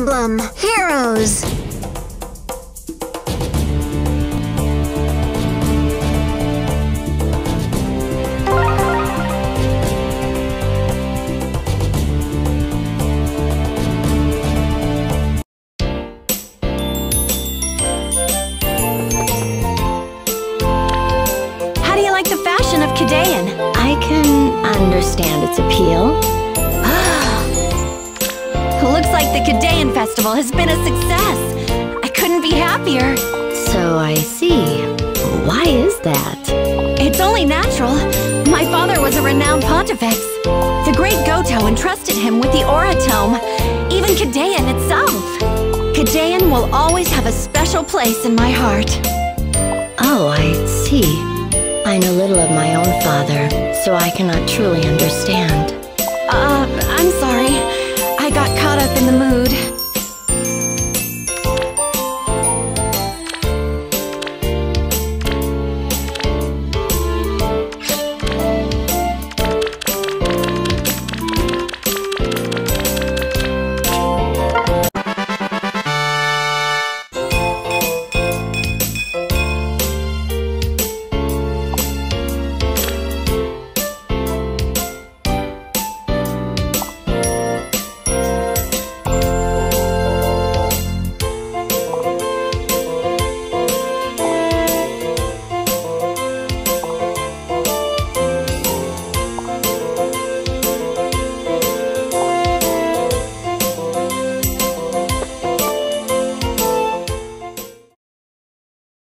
Emblem Heroes. How do you like the fashion of Khadein? I can understand its appeal. The Khadein Festival has been a success. I couldn't be happier. So I see. Why is that? It's only natural. My father was a renowned pontifex. The great Gotoh entrusted him with the Aura Tome, even Khadein itself. Khadein will always have a special place in my heart. Oh, I see. I know little of my own father, so I cannot truly understand. Uh, I'm sorry in the mood.